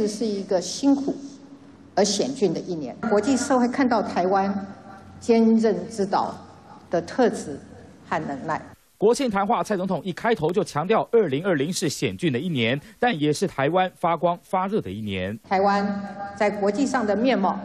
这是一个辛苦而险峻的一年。国际社会看到台湾坚韧之岛的特质和能耐。国庆谈话，蔡总统一开头就强调，二零二零是险峻的一年，但也是台湾发光发热的一年。台湾在国际上的面貌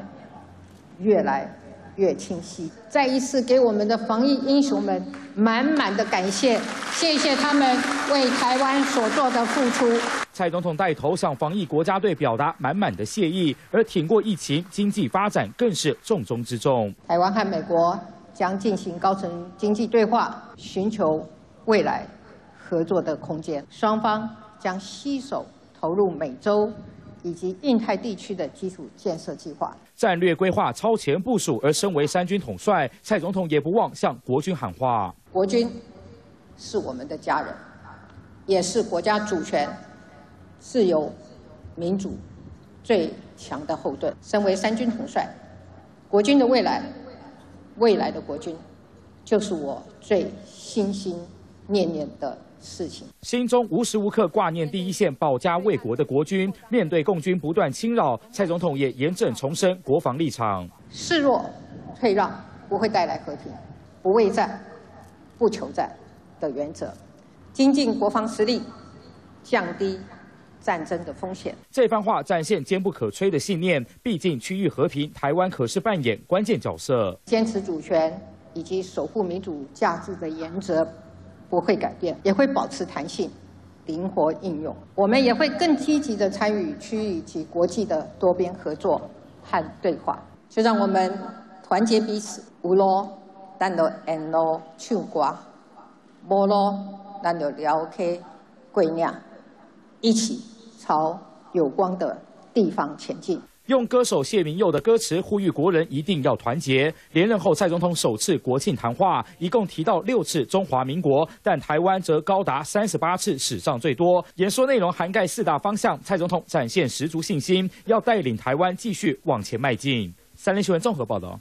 越来越清晰，再一次给我们的防疫英雄们满满的感谢，谢谢他们为台湾所做的付出。蔡总统带头向防疫国家队表达满满的谢意，而挺过疫情，经济发展更是重中之重。台湾和美国。将进行高层经济对话，寻求未来合作的空间。双方将携手投入美洲以及印太地区的基础建设计划，战略规划超前部署。而身为三军统帅，蔡总统也不忘向国军喊话：国军是我们的家人，也是国家主权、自由、民主最强的后盾。身为三军统帅，国军的未来。未来的国军，就是我最心心念念的事情。心中无时无刻挂念第一线保家卫国的国军，面对共军不断侵扰，蔡总统也严正重申国防立场：示弱退让不会带来和平，不畏战不求战的原则，精进国防实力，降低。战争的风险。这番话展现坚不可摧的信念。毕竟区域和平，台湾可是扮演关键角色。坚持主权以及守护民主价值的原则不会改变，也会保持弹性，灵活应用。我们也会更积极的参与区域及国际的多边合作和对话。就让我们团结彼此，无咯，咱就沿路唱歌；无咯，咱就聊天过年，一起。朝有光的地方前进。用歌手谢明佑的歌词呼吁国人一定要团结。连任后，蔡总统首次国庆谈话，一共提到六次中华民国，但台湾则高达三十八次，史上最多。演说内容涵盖四大方向，蔡总统展现十足信心，要带领台湾继续往前迈进。三联新闻综合报道。